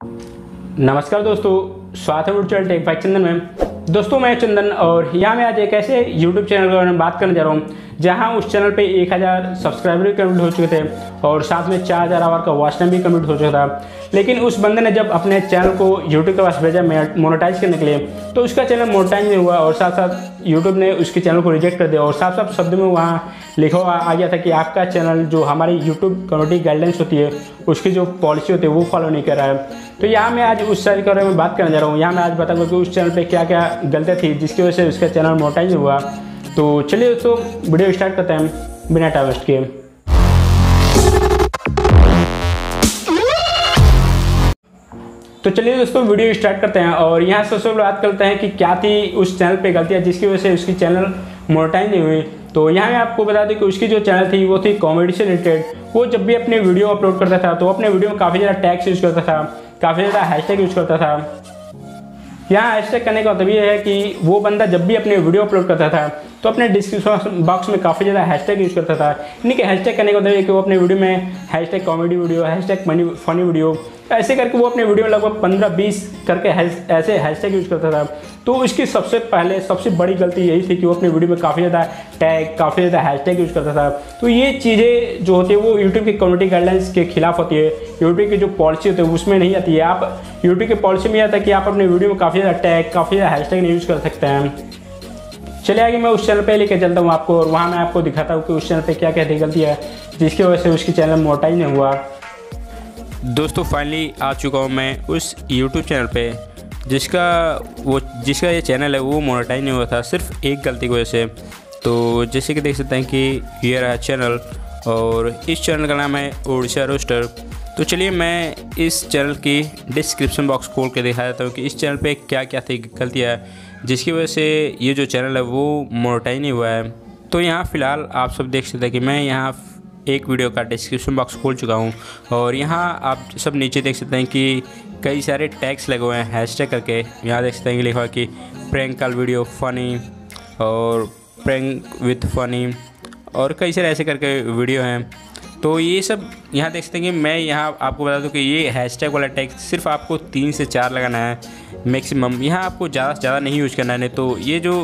नमस्कार दोस्तों, स्वागत है टेक फाइव चंदन में। दोस्तों, मैं चंदन और यहाँ मैं आज एक ऐसे यूट्यूब चैनल के बारे में बात करने जा रहा हूँ जहाँ उस चैनल पे 1000 सब्सक्राइबर भी कंप्लीट हो चुके थे और साथ में 4000 आवर का वॉच टाइम भी कंप्लीट हो चुका था। लेकिन उस बंदे ने जब अपने चैनल को यूट्यूब के पास भेजा मोनोटाइज करने के लिए तो उसका चैनल मोनोटाइज नहीं हुआ और साथ साथ यूट्यूब ने उसके चैनल को रिजेक्ट कर दिया और साफ़ साफ़ शब्द में वहाँ लिखा हुआ आ गया था कि आपका चैनल जो हमारी यूट्यूब कम्युनिटी गाइडलाइंस होती है, उसकी जो पॉलिसी होती है, वो फॉलो नहीं कर रहा है। तो यहाँ मैं आज उस चैनल के बारे में बात करने जा रहा हूँ। यहाँ मैं आज बताऊँगा कि उस चैनल पर क्या क्या गलतियाँ थी, जिसकी वजह से उसका चैनल मोटाइज हुआ। तो चलिए दोस्तों, वीडियो स्टार्ट करते हैं बिना टाइम वेस्ट किए। तो चलिए दोस्तों, वीडियो स्टार्ट करते हैं और यहाँ से पहले बात करते हैं कि क्या थी उस चैनल पे गलतियाँ जिसकी वजह से उसकी चैनल मोनेटाइज नहीं हुई। तो यहाँ मैं आपको बता दें कि उसकी जो चैनल थी, वो थी कॉमेडी से रिलेटेड। वो जब भी अपने वीडियो अपलोड करता था तो अपने वीडियो में काफ़ी ज़्यादा टैक्स यूज़ करता था, काफ़ी ज़्यादा हैशटैग यूज़ करता था। यहाँ हैशटैग करने का मतलब ये है कि वो बंदा जब भी अपने वीडियो अपलोड करता था तो अपने डिस्क्रिप्शन बॉक्स में काफ़ी ज़्यादा हैशटैग यूज़ करता था। यानी कि हैशटैग करने का मतलब ये कि वो अपने वीडियो में hashtag comedy video hashtag funny funny video ऐसे करके वो अपने वीडियो में लगभग पंद्रह बीस करके ऐसे हैशटैग यूज़ करता था। तो उसकी सबसे पहले, सबसे बड़ी गलती यही थी कि वो अपने वीडियो में काफ़ी ज़्यादा टैग काफ़ी ज़्यादा हैशटैग यूज़ करता था। तो ये चीज़ें जो होती है, वो यूट्यूब की कम्युनिटी गाइडलाइंस के खिलाफ होती है। यूट्यूब की जो पॉलिसी होती है, उसमें नहीं आती है। आप यूट्यूब की पॉलिसी में आता है कि आप अपने वीडियो में काफ़ी ज़्यादा टैग काफ़ी ज़्यादा हैशटैग नहीं यूज़ कर सकते हैं। चलिए आगे मैं उस चैनल पे लेके चलता हूँ आपको, और वहाँ मैं आपको दिखाता हूँ कि उस चैनल पे क्या क्या गलती है, जिसकी वजह से उसकी चैनल मोटाई नहीं हुआ। दोस्तों फाइनली आ चुका हूँ मैं उस यूट्यूब चैनल पे, जिसका वो, जिसका ये चैनल है, वो मोनेटाइज नहीं हुआ था, सिर्फ़ एक गलती की वजह से। तो जैसे कि देख सकते हैं कि ये रहा चैनल और इस चैनल का नाम है उड़ीसा रोस्टर तो चलिए मैं इस चैनल की डिस्क्रिप्शन बॉक्स खोल के दिखा देता हूँ कि इस चैनल पे क्या क्या थी गलतियाँ, जिसकी वजह से ये जो चैनल है, वो मोनेटाइज नहीं हुआ है। तो यहाँ फ़िलहाल आप सब देख सकते हैं कि मैं यहाँ एक वीडियो का डिस्क्रिप्शन बॉक्स खोल चुका हूँ। और यहाँ आप सब नीचे देख सकते हैं कि कई सारे टैग्स लगे हुए हैं हैश करके। यहाँ देख सकते हैं कि लिखा हुआ कि प्रैंक कॉल वीडियो फ़नी और प्रैंक विथ फ़नी और कई सारे ऐसे करके वीडियो हैं। तो ये सब यहाँ देख सकते हैं कि मैं यहाँ आपको बता दूँ कि ये हैशटैग वाला टैग सिर्फ़ आपको तीन से चार लगाना है मैक्सिमम यहाँ आपको ज़्यादा से ज़्यादा नहीं यूज़ करना है तो ये जो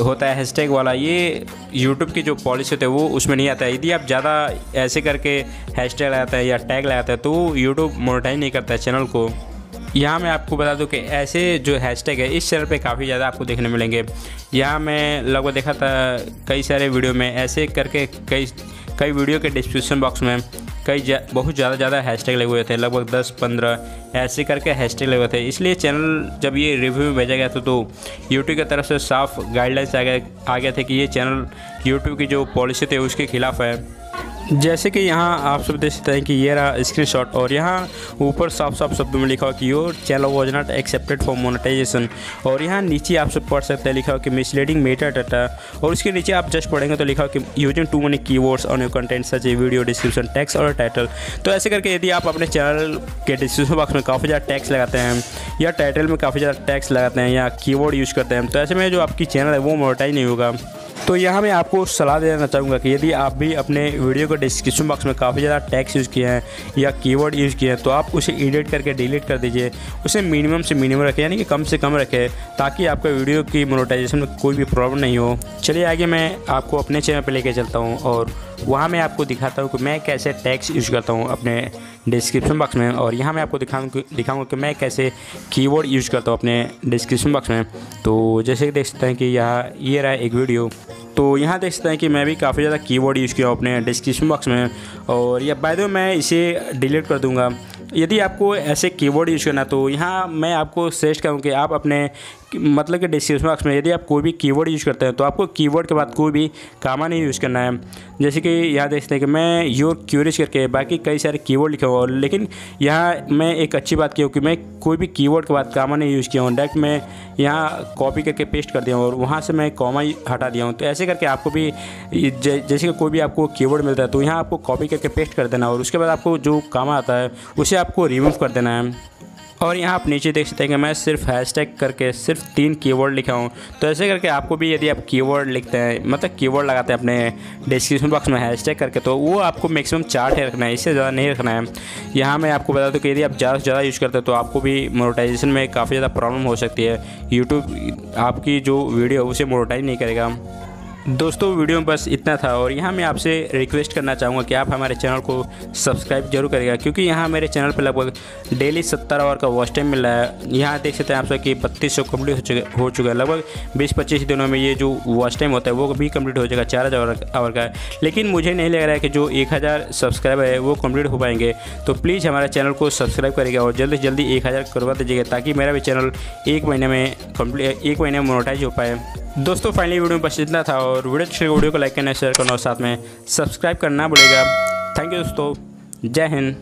होता है हैशटैग वाला, ये यूट्यूब की जो पॉलिसी होती है वो उसमें नहीं आता है। यदि आप ज़्यादा ऐसे करके हैशटैग लगाते हैं या टैग लगाते हैं तो यूट्यूब मोनिटाइज नहीं करता है चैनल को। यहाँ मैं आपको बता दूँ कि ऐसे जो हैशटैग है, इस चैनल पे काफ़ी ज़्यादा आपको देखने मिलेंगे। यहाँ मैं लगभग देखा था कई सारे वीडियो में ऐसे करके कई कई वीडियो के डिस्क्रिप्शन बॉक्स में। कई जा, बहुत ज़्यादा ज़्यादा हैशटैग लगे हुए थे। लगभग दस पंद्रह ऐसे करके हैशटैग लगे हुए थे। इसलिए चैनल जब ये रिव्यू में भेजा गया था तो यूट्यूब की तरफ़ से साफ़ गाइडलाइंस आ गया आ गया थे कि ये चैनल यूट्यूब की जो पॉलिसी थी उसके खिलाफ है। जैसे कि यहाँ आप सब देख सकते हैं कि ये रहा स्क्रीनशॉट और यहाँ ऊपर साफ़ साफ़ शब्दों में लिखा हो कि your channel was not accepted for monetisation और यहाँ नीचे आप सब पढ़ सकते हैं लिखा हो कि मिसलीडिंग मेटा डाटा और उसके नीचे आप जस्ट पढ़ेंगे तो लिखा हो कि using too many keywords on your content such a video description tags और टाइटल तो ऐसे करके यदि आप अपने चैनल के डिस्क्रिप्शन बॉक्स में काफ़ी ज़्यादा टैक्स लगाते हैं या टाइटल में काफ़ी ज़्यादा टैक्स लगाते हैं या की यूज़ करते हैं तो ऐसे में जो आपकी चैनल है वो मोनेटाइज नहीं होगा। तो यहाँ मैं आपको सलाह देना चाहूँगा कि यदि आप भी अपने वीडियो के डिस्क्रिप्शन बॉक्स में काफ़ी ज़्यादा टैक्स यूज़ किए हैं या कीवर्ड यूज़ किए हैं तो आप उसे एडिट करके डिलीट कर दीजिए। उसे मिनिमम से मिनिमम रखें, यानी कि कम से कम रखें, ताकि आपका वीडियो की मोनोटाइजेशन में कोई भी प्रॉब्लम नहीं हो। चलिए आगे मैं आपको अपने चैनल पर लेके चलता हूँ और वहाँ मैं आपको दिखाता हूँ कि मैं कैसे टैक्स यूज़ करता हूँ अपने डिस्क्रिप्शन बॉक्स में। और यहाँ मैं आपको दिखाऊँ दिखाऊँगा कि मैं कैसे कीवर्ड यूज़ करता हूँ अपने डिस्क्रिप्शन बॉक्स में। तो जैसे कि देख सकते हैं कि यहाँ ये रहा एक वीडियो। तो यहाँ देख सकते हैं कि मैं भी काफ़ी ज़्यादा कीवर्ड यूज़ किया अपने डिस्क्रिप्शन बॉक्स में और या बाय द मैं इसे डिलीट कर दूँगा। यदि आपको ऐसे कीवर्ड यूज़ करना तो यहाँ मैं आपको सजेस्ट करूँ कि आप अपने मतलब कि डिस्क्रिप्शन बॉक्स में यदि आप कोई भी कीवर्ड यूज़ करते हैं तो आपको कीवर्ड के बाद कोई भी कामा नहीं यूज़ करना है। जैसे कि यहाँ देखते हैं कि मैं योर क्यूरियस करके बाकी कई सारे कीवर्ड लिखे हुआ लेकिन यहाँ मैं एक अच्छी बात की हूँ कि मैं कोई भी कीवर्ड के बाद कामा नहीं यूज़ किया हूँ। डायरेक्ट मैं यहाँ कॉपी करके पेस्ट कर दिया हूँ और वहाँ से मैं कॉमा हटा दिया हूँ। तो ऐसे करके आपको भी जैसे कि कोई भी आपको कीवर्ड मिलता है तो यहाँ आपको कॉपी करके पेस्ट कर देना और उसके बाद आपको जो कामा आता है, उसे आपको रिमूव कर देना है। और यहाँ आप नीचे देख सकते हैं कि मैं सिर्फ़ हैशटैग करके सिर्फ़ तीन कीवर्ड लिखा हूँ। तो ऐसे करके आपको भी यदि आप कीवर्ड लिखते हैं मतलब कीवर्ड लगाते हैं अपने डिस्क्रिप्शन बॉक्स में हैशटैग करके तो वो आपको मैक्सिमम चार है रखना है, इससे ज़्यादा नहीं रखना है। यहाँ मैं आपको बता दूँ कि यदि आप ज़्यादा से ज़्यादा यूज़ करते हैं तो आपको भी मोनेटाइजेशन में काफ़ी ज़्यादा प्रॉब्लम हो सकती है। यूट्यूब आपकी जो वीडियो है, उसे मोनेटाइज नहीं करेगा। दोस्तों, वीडियो में बस इतना था और यहाँ मैं आपसे रिक्वेस्ट करना चाहूँगा कि आप हमारे चैनल को सब्सक्राइब ज़रूर करेगा क्योंकि यहाँ मेरे चैनल पर लगभग डेली सत्तर आवर का वॉच टाइम मिल रहा है। यहाँ देख सकते हैं आप सब कि बत्तीस सौ कंप्लीट हो चुके, हो चुका है। लगभग बीस पच्चीस दिनों में ये जो वॉच टाइम होता है, वो भी कंप्लीट हो जाएगा, चार हज़ार आवर का। लेकिन मुझे नहीं लग रहा है कि जो एक हज़ार सब्सक्राइबर है, वो कंप्लीट हो पाएँगे। तो प्लीज़ हमारे चैनल को सब्सक्राइब करेगा और जल्दी से जल्दी एक हज़ार करवा दीजिएगा, ताकि मेरा भी चैनल एक महीने में कंप्लीट एक महीने में मोनोटाइज हो पाए। दोस्तों फाइनली वीडियो में बस इतना था और वीडियो अच्छी वीडियो को लाइक करना शेयर करना और साथ में सब्सक्राइब करना भूलेगा थैंक यू दोस्तों। जय हिंद।